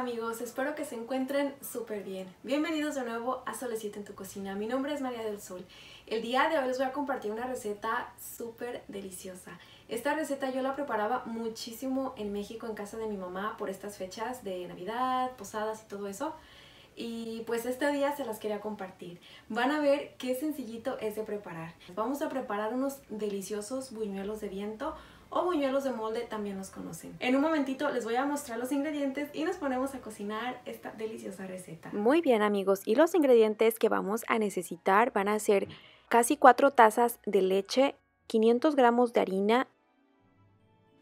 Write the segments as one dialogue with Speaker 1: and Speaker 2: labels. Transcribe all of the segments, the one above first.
Speaker 1: amigos? Espero que se encuentren súper bien. Bienvenidos de nuevo a Solecito en tu cocina. Mi nombre es María del Sol. El día de hoy les voy a compartir una receta súper deliciosa. Esta receta yo la preparaba muchísimo en México en casa de mi mamá por estas fechas de Navidad, posadas y todo eso. Y pues este día se las quería compartir. Van a ver qué sencillito es de preparar. Vamos a preparar unos deliciosos buñuelos de viento o buñuelos de molde también los conocen. En un momentito les voy a mostrar los ingredientes y nos ponemos a cocinar esta deliciosa receta.
Speaker 2: Muy bien amigos, y los ingredientes que vamos a necesitar van a ser casi 4 tazas de leche, 500 gramos de harina,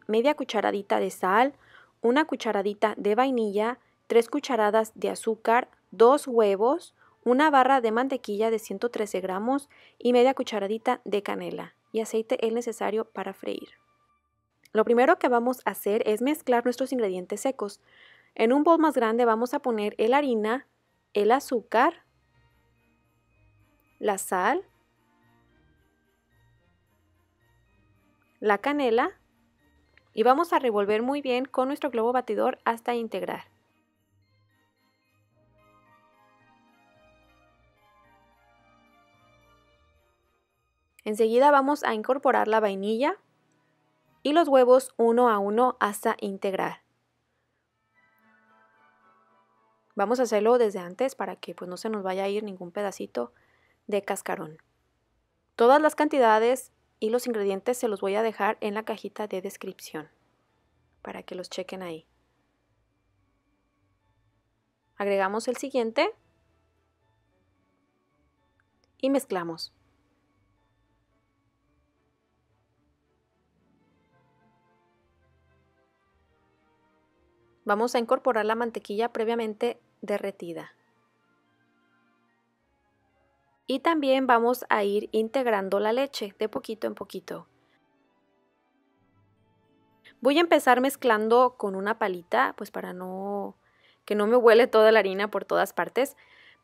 Speaker 2: media cucharadita de sal, una cucharadita de vainilla, 3 cucharadas de azúcar, 2 huevos, una barra de mantequilla de 113 gramos y media cucharadita de canela y aceite el necesario para freír. Lo primero que vamos a hacer es mezclar nuestros ingredientes secos. En un bol más grande vamos a poner el harina, el azúcar, la sal, la canela y vamos a revolver muy bien con nuestro globo batidor hasta integrar. Enseguida vamos a incorporar la vainilla, y los huevos uno a uno hasta integrar. Vamos a hacerlo desde antes para que pues, no se nos vaya a ir ningún pedacito de cascarón. Todas las cantidades y los ingredientes se los voy a dejar en la cajita de descripción para que los chequen ahí. Agregamos el siguiente y mezclamos. Vamos a incorporar la mantequilla previamente derretida. Y también vamos a ir integrando la leche de poquito en poquito. Voy a empezar mezclando con una palita, pues para no que no me huele toda la harina por todas partes.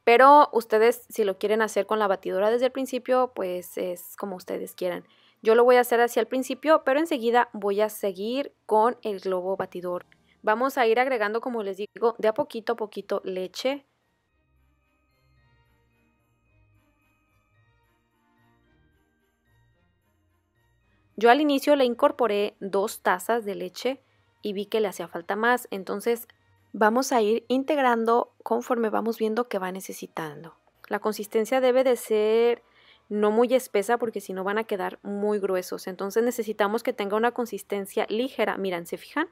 Speaker 2: Pero ustedes, si lo quieren hacer con la batidora desde el principio, pues es como ustedes quieran. Yo lo voy a hacer hacia el principio, pero enseguida voy a seguir con el globo batidor. Vamos a ir agregando, como les digo, de a poquito a poquito leche. Yo al inicio le incorporé dos tazas de leche y vi que le hacía falta más, entonces vamos a ir integrando conforme vamos viendo que va necesitando. La consistencia debe de ser no muy espesa porque si no van a quedar muy gruesos, entonces necesitamos que tenga una consistencia ligera. Miren, ¿se fijan?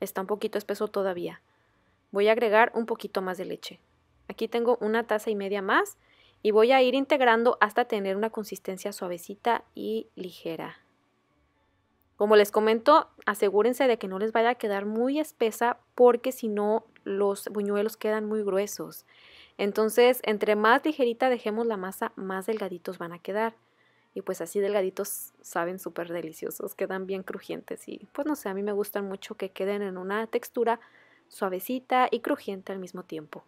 Speaker 2: Está un poquito espeso todavía. Voy a agregar un poquito más de leche. Aquí tengo una taza y media más y voy a ir integrando hasta tener una consistencia suavecita y ligera. Como les comento, asegúrense de que no les vaya a quedar muy espesa porque si no los buñuelos quedan muy gruesos. Entonces, entre más ligerita dejemos la masa, más delgaditos van a quedar y pues así delgaditos saben súper deliciosos, quedan bien crujientes y pues no sé, a mí me gustan mucho que queden en una textura suavecita y crujiente al mismo tiempo.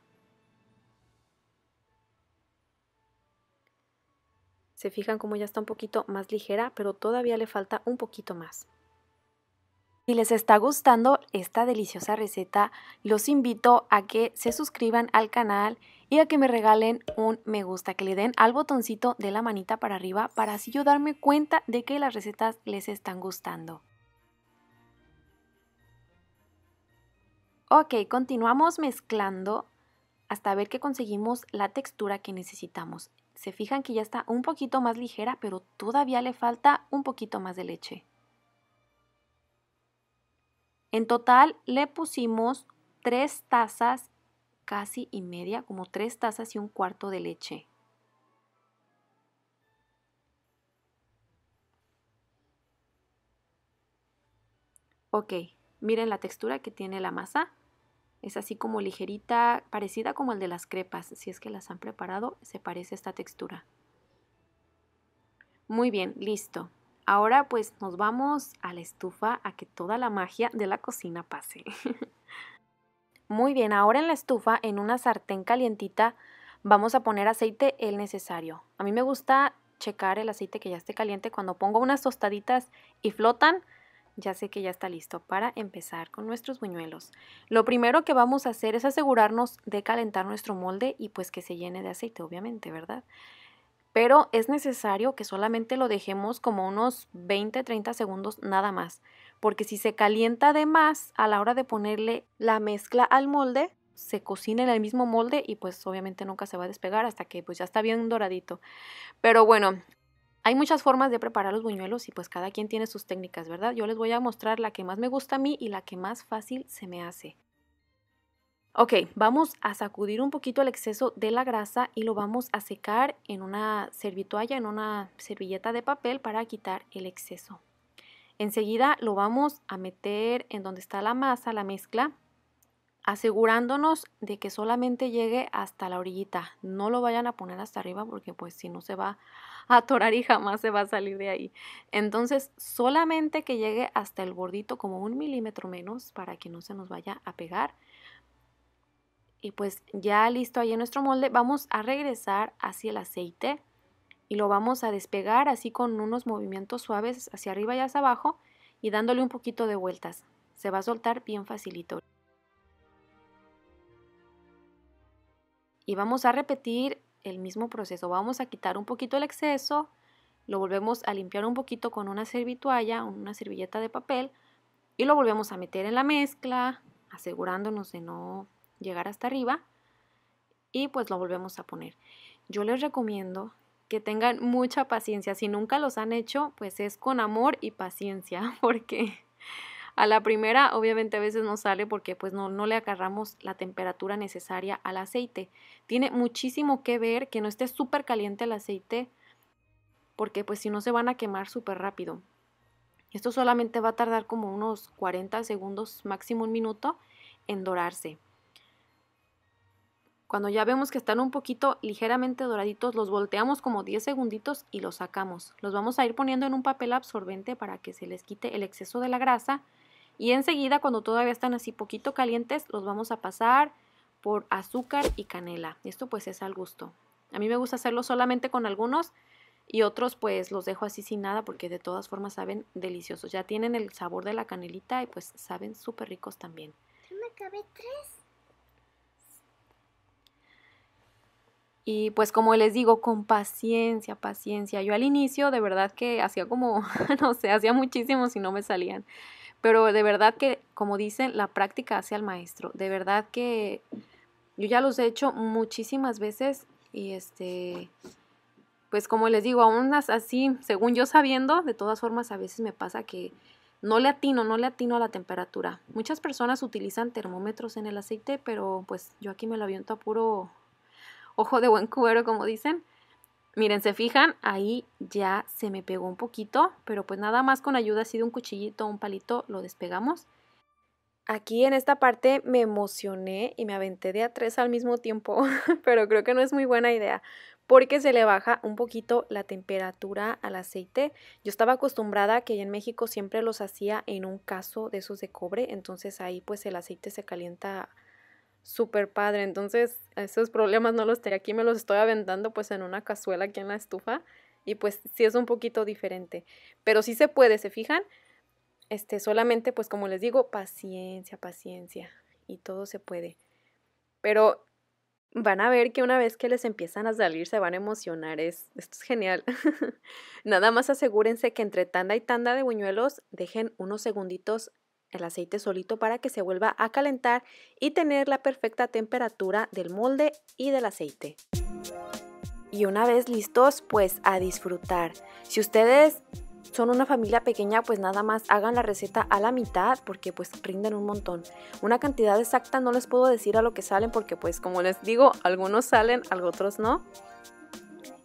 Speaker 2: Se fijan como ya está un poquito más ligera, pero todavía le falta un poquito más. Si les está gustando esta deliciosa receta, los invito a que se suscriban al canal y a que me regalen un me gusta, que le den al botoncito de la manita para arriba para así yo darme cuenta de que las recetas les están gustando. Ok, continuamos mezclando hasta ver que conseguimos la textura que necesitamos. Se fijan que ya está un poquito más ligera, pero todavía le falta un poquito más de leche. En total le pusimos tres tazas casi y media, como tres tazas y un cuarto de leche. Ok, miren la textura que tiene la masa. Es así como ligerita, parecida como el de las crepas. Si es que las han preparado, se parece esta textura. Muy bien, listo. Ahora pues nos vamos a la estufa a que toda la magia de la cocina pase. Muy bien, ahora en la estufa, en una sartén calientita, vamos a poner aceite el necesario. A mí me gusta checar el aceite que ya esté caliente. Cuando pongo unas tostaditas y flotan, ya sé que ya está listo para empezar con nuestros buñuelos. Lo primero que vamos a hacer es asegurarnos de calentar nuestro molde y pues que se llene de aceite, obviamente, ¿verdad? Pero es necesario que solamente lo dejemos como unos 20-30 segundos nada más, porque si se calienta de más a la hora de ponerle la mezcla al molde, se cocina en el mismo molde y pues obviamente nunca se va a despegar hasta que pues ya está bien doradito. Pero bueno, hay muchas formas de preparar los buñuelos y pues cada quien tiene sus técnicas, ¿verdad? Yo les voy a mostrar la que más me gusta a mí y la que más fácil se me hace. Ok, vamos a sacudir un poquito el exceso de la grasa y lo vamos a secar en una servitualla, en una servilleta de papel para quitar el exceso. Enseguida lo vamos a meter en donde está la masa, la mezcla, asegurándonos de que solamente llegue hasta la orillita. No lo vayan a poner hasta arriba porque pues si no se va a atorar y jamás se va a salir de ahí. Entonces solamente que llegue hasta el bordito como un milímetro menos para que no se nos vaya a pegar. Y pues ya listo ahí en nuestro molde, vamos a regresar hacia el aceite y lo vamos a despegar así con unos movimientos suaves hacia arriba y hacia abajo y dándole un poquito de vueltas. Se va a soltar bien facilito. Y vamos a repetir el mismo proceso. Vamos a quitar un poquito el exceso, lo volvemos a limpiar un poquito con una servitualla, una servilleta de papel y lo volvemos a meter en la mezcla, asegurándonos de no llegar hasta arriba y pues lo volvemos a poner. Yo les recomiendo que tengan mucha paciencia. Si nunca los han hecho, pues es con amor y paciencia, porque a la primera, obviamente a veces no sale porque pues no, no le agarramos la temperatura necesaria al aceite. Tiene muchísimo que ver que no esté súper caliente el aceite porque pues si no se van a quemar súper rápido. Esto solamente va a tardar como unos 40 segundos, máximo un minuto, en dorarse. Cuando ya vemos que están un poquito ligeramente doraditos, los volteamos como 10 segunditos y los sacamos. Los vamos a ir poniendo en un papel absorbente para que se les quite el exceso de la grasa y enseguida, cuando todavía están así poquito calientes, los vamos a pasar por azúcar y canela. Esto pues es al gusto. A mí me gusta hacerlo solamente con algunos y otros pues los dejo así sin nada porque de todas formas saben deliciosos. Ya tienen el sabor de la canelita y pues saben súper ricos también.
Speaker 3: me acabé tres.
Speaker 2: Y pues como les digo, con paciencia, paciencia. Yo al inicio de verdad que hacía como, no sé, hacía muchísimos y no me salían. Pero de verdad que, como dicen, la práctica hace al maestro. De verdad que yo ya los he hecho muchísimas veces y este, pues como les digo, aún así, según yo sabiendo, de todas formas a veces me pasa que no le atino, no le atino a la temperatura. Muchas personas utilizan termómetros en el aceite, pero pues yo aquí me lo aviento a puro ojo de buen cubero, como dicen. Miren, se fijan, ahí ya se me pegó un poquito, pero pues nada más con ayuda así de un cuchillito, un palito, lo despegamos. Aquí en esta parte me emocioné y me aventé de a tres al mismo tiempo, pero creo que no es muy buena idea porque se le baja un poquito la temperatura al aceite. Yo estaba acostumbrada que en México siempre los hacía en un caso de esos de cobre, entonces ahí pues el aceite se calienta súper padre. Entonces, esos problemas no los tengo aquí, me los estoy aventando pues en una cazuela aquí en la estufa y pues sí es un poquito diferente. Pero sí se puede, ¿se fijan? Este, solamente pues como les digo, paciencia, paciencia y todo se puede. Pero van a ver que una vez que les empiezan a salir se van a emocionar. Es, esto es genial. Nada más asegúrense que entre tanda y tanda de buñuelos dejen unos segunditos el aceite solito para que se vuelva a calentar y tener la perfecta temperatura del molde y del aceite. Y una vez listos, pues a disfrutar. Si ustedes son una familia pequeña, pues nada más hagan la receta a la mitad porque pues rinden un montón. Una cantidad exacta no les puedo decir a lo que salen porque pues como les digo, algunos salen, otros no.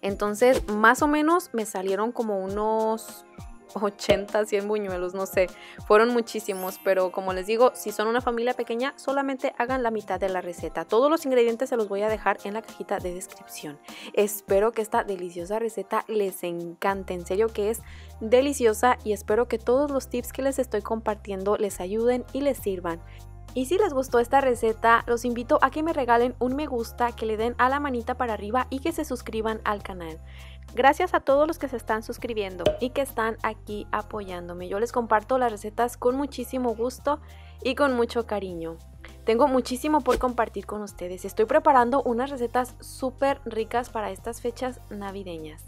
Speaker 2: Entonces, más o menos me salieron como unos 80, 100 buñuelos, no sé, fueron muchísimos, pero como les digo, si son una familia pequeña, solamente hagan la mitad de la receta. Todos los ingredientes se los voy a dejar en la cajita de descripción. Espero que esta deliciosa receta les encante, en serio que es deliciosa y espero que todos los tips que les estoy compartiendo les ayuden y les sirvan. Y si les gustó esta receta, los invito a que me regalen un me gusta, que le den a la manita para arriba y que se suscriban al canal. Gracias a todos los que se están suscribiendo y que están aquí apoyándome. Yo les comparto las recetas con muchísimo gusto y con mucho cariño. Tengo muchísimo por compartir con ustedes. Estoy preparando unas recetas súper ricas para estas fechas navideñas.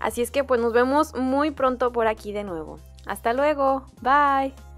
Speaker 2: Así es que pues nos vemos muy pronto por aquí de nuevo. Hasta luego. Bye.